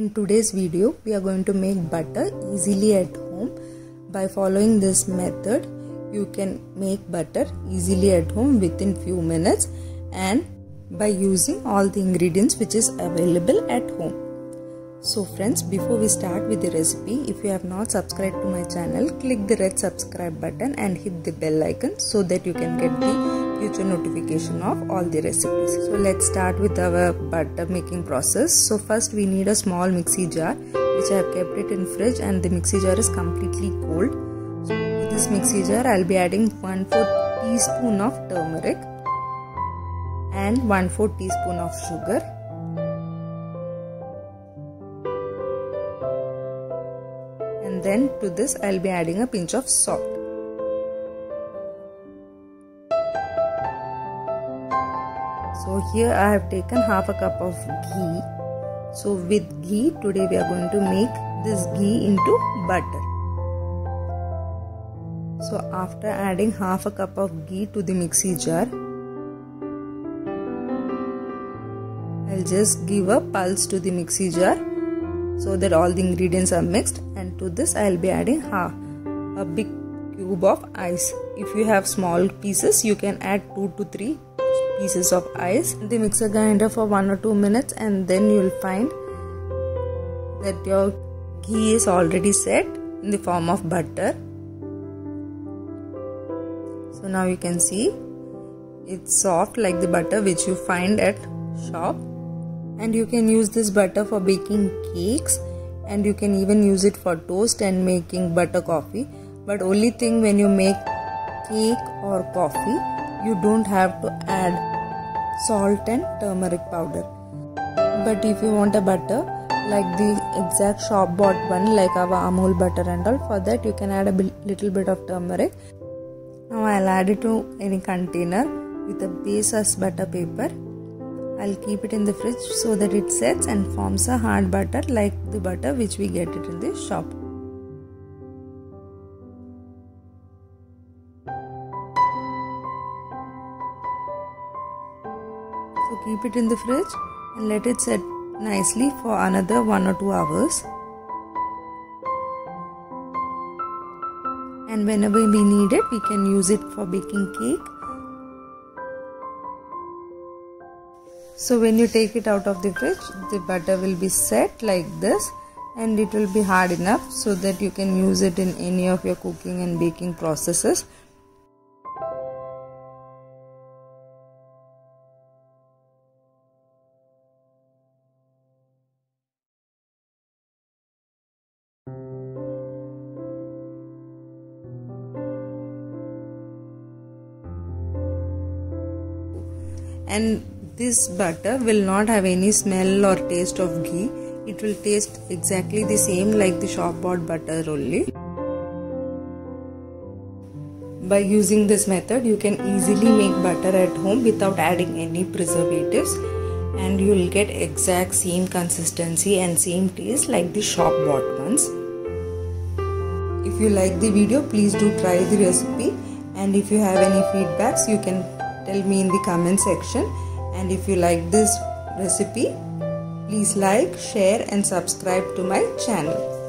In today's video, we are going to make butter easily at home. By following this method, you can make butter easily at home within few minutes and by using all the ingredients which is available at home. So friends, before we start with the recipe, if you have not subscribed to my channel, click the red subscribe button and hit the bell icon so that you can get the future notification of all the recipes. So let's start with our butter making process. So first we need a small mixie jar which I have kept it in fridge and the mixie jar is completely cold. So to this mixie jar I'll be adding 1 4 teaspoon of turmeric and 1 4 teaspoon of sugar. And then to this I'll be adding a pinch of salt. So here I have taken half a cup of ghee. So with ghee today we are going to make this ghee into butter. So after adding half a cup of ghee to the mixie jar, I'll just give a pulse to the mixie jar so that all the ingredients are mixed and to this I'll be adding half a big cube of ice. If you have small pieces you can add 2 to 3 pieces of ice. In the mixer grinder for 1 or 2 minutes and then you'll find that your ghee is already set in the form of butter. So now you can see it's soft like the butter which you find at shop. And you can use this butter for baking cakes and you can even use it for toast and making butter coffee. But only thing when you make cake or coffee you don't have to add salt and turmeric powder. But if you want a butter like the exact shop bought one like our amul butter and all for that you can add a little bit of turmeric. Now i'll add it to any container with a base as butter paper. I'll keep it in the fridge so that it sets and forms a hard butter like the butter which we get it in the shop So keep it in the fridge and let it set nicely for another 1 or 2 hours. And whenever we need it, we can use it for baking cake. So when you take it out of the fridge, the butter will be set like this and it will be hard enough so that you can use it in any of your cooking and baking processes. And this butter will not have any smell or taste of ghee. It will taste exactly the same like the shop bought butter only. By using this method you can easily make butter at home without adding any preservatives. And you will get exact same consistency and same taste like the shop bought ones. If you like the video please do try the recipe. And if you have any feedbacks you can tell me in the comment section. And if you like this recipe please like share and subscribe to my channel